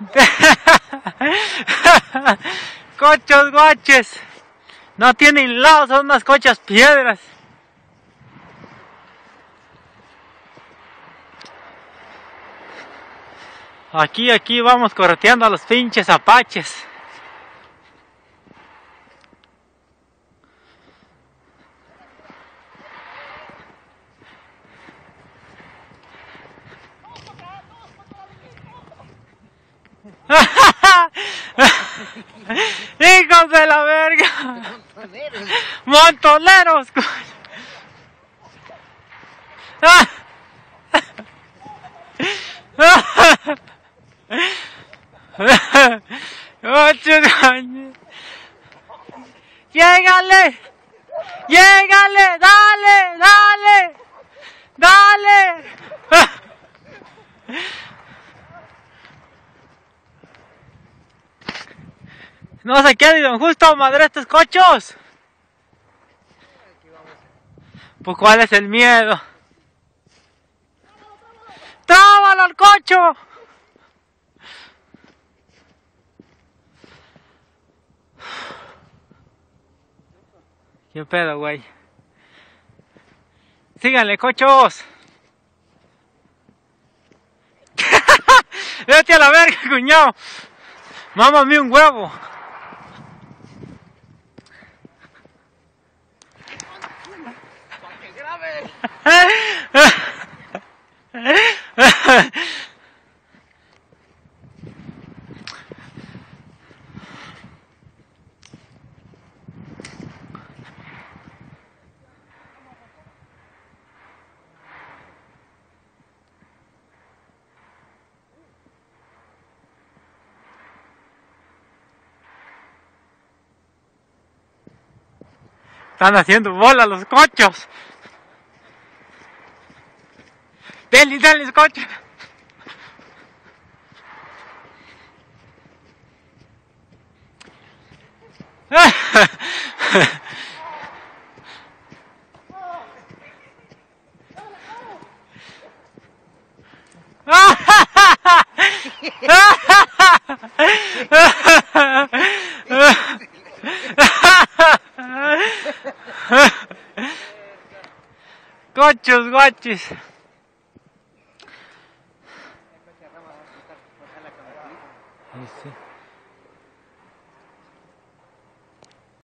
Cochos guaches. No tienen lados, son unas cochas piedras. Aquí, aquí vamos correteando a los pinches apaches. ¡Hijos de la verga! ¡Montoneros! ¡Ocho años! ¡Llégale! ¡Llégale! ¡Dale! ¡Dale! ¡Dale! No se quede, don Justo, madre estos cochos. Pues cuál es el miedo. ¡Trábalo al cocho! ¿Qué pedo, güey? Síganle, cochos. Vete a la verga, cuñado. Mámame un huevo. Están haciendo bola los cochos. Dale, dale, cocho. Cochos, guachis. Isso.